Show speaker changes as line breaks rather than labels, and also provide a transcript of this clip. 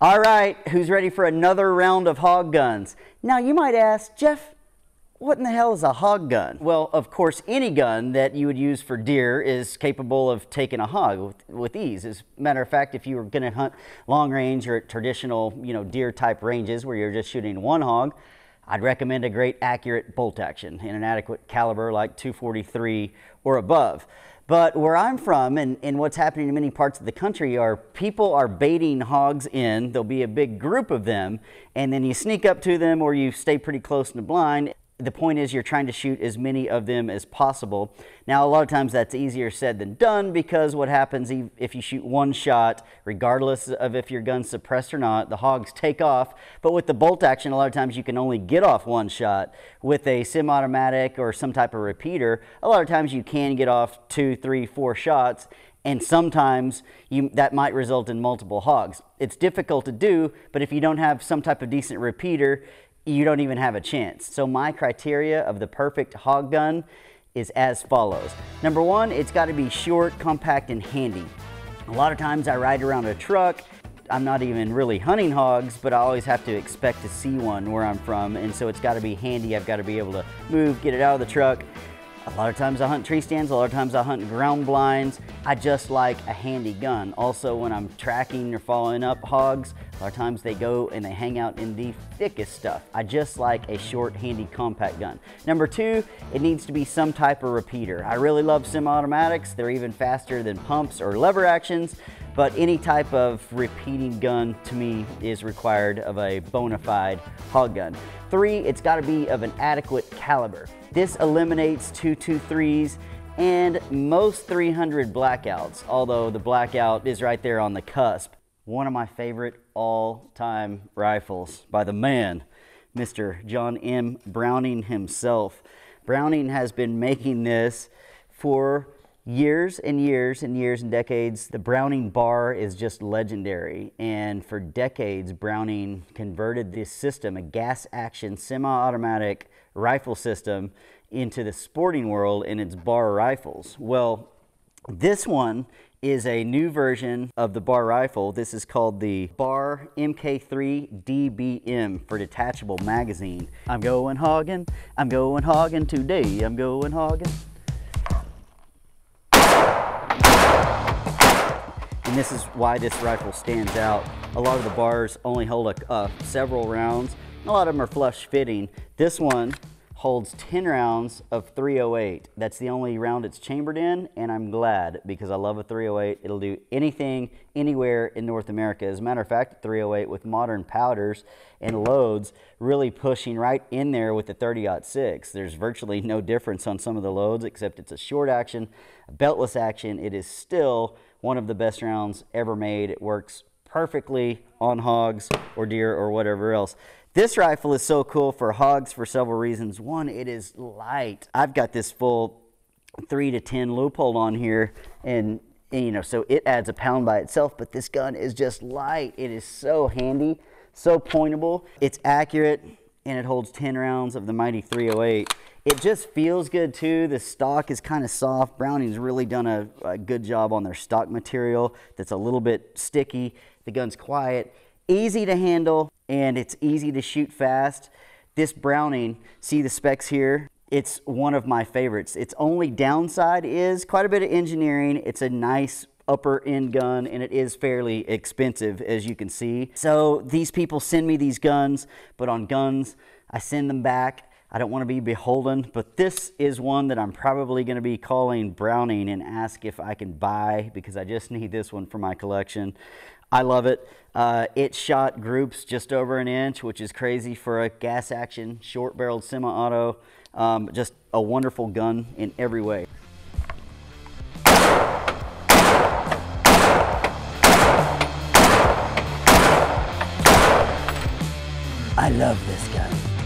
All right, who's ready for another round of hog guns? Now you might ask, Jeff, what in the hell is a hog gun? Well, of course, any gun that you would use for deer is capable of taking a hog with, with ease. As a matter of fact, if you were going to hunt long range or traditional, you know, deer type ranges where you're just shooting one hog, I'd recommend a great accurate bolt action in an adequate caliber like 243 or above. But where I'm from and, and what's happening in many parts of the country are people are baiting hogs in. There'll be a big group of them, and then you sneak up to them or you stay pretty close in the blind the point is you're trying to shoot as many of them as possible. Now, a lot of times that's easier said than done because what happens if you shoot one shot, regardless of if your gun's suppressed or not, the hogs take off. But with the bolt action, a lot of times you can only get off one shot. With a semi-automatic or some type of repeater, a lot of times you can get off two, three, four shots and sometimes you, that might result in multiple hogs. It's difficult to do, but if you don't have some type of decent repeater, you don't even have a chance. So my criteria of the perfect hog gun is as follows. Number one, it's gotta be short, compact, and handy. A lot of times I ride around a truck, I'm not even really hunting hogs, but I always have to expect to see one where I'm from, and so it's gotta be handy. I've gotta be able to move, get it out of the truck, a lot of times I hunt tree stands, a lot of times I hunt ground blinds. I just like a handy gun. Also, when I'm tracking or following up hogs, a lot of times they go and they hang out in the thickest stuff. I just like a short, handy, compact gun. Number two, it needs to be some type of repeater. I really love semi-automatics. They're even faster than pumps or lever actions, but any type of repeating gun to me is required of a bona fide hog gun. Three, it's gotta be of an adequate caliber. This eliminates 223s and most 300 blackouts, although the blackout is right there on the cusp. One of my favorite all-time rifles by the man, Mr. John M. Browning himself. Browning has been making this for years and years and years and decades, the Browning BAR is just legendary. And for decades, Browning converted this system, a gas action semi-automatic rifle system, into the sporting world in its BAR rifles. Well, this one is a new version of the BAR rifle. This is called the BAR MK3 DBM for detachable magazine. I'm going hogging, I'm going hogging today, I'm going hogging. This is why this rifle stands out. A lot of the BARs only hold a, uh, several rounds. A lot of them are flush fitting. This one holds 10 rounds of 308. That's the only round it's chambered in, and I'm glad because I love a 308. It'll do anything, anywhere in North America. As a matter of fact, 308 with modern powders and loads really pushing right in there with the 30-06. There's virtually no difference on some of the loads except it's a short action, a beltless action. It is still one of the best rounds ever made. It works perfectly on hogs or deer or whatever else. This rifle is so cool for hogs for several reasons. One, it is light. I've got this full 3 to 10 Leupold on here and, and you know, so it adds a pound by itself, but this gun is just light. It is so handy, so pointable. It's accurate and it holds 10 rounds of the mighty 308. It just feels good too. The stock is kind of soft. Browning's really done a, a, good job on their stock material that's a little bit sticky. The gun's quiet, easy to handle, and it's easy to shoot fast. This Browning, see the specs here? It's one of my favorites. Its only downside is quite a bit of engineering. It's a nice upper end gun and it is fairly expensive as you can see. So these people send me these guns, but on guns, I send them back I don't want to be beholden, but this is one that I'm probably going to be calling Browning and ask if I can buy because I just need this one for my collection. I love it. Uh, it shot groups just over an inch, which is crazy for a gas action, short barreled semi-auto. Um, just a wonderful gun in every way. I love this gun.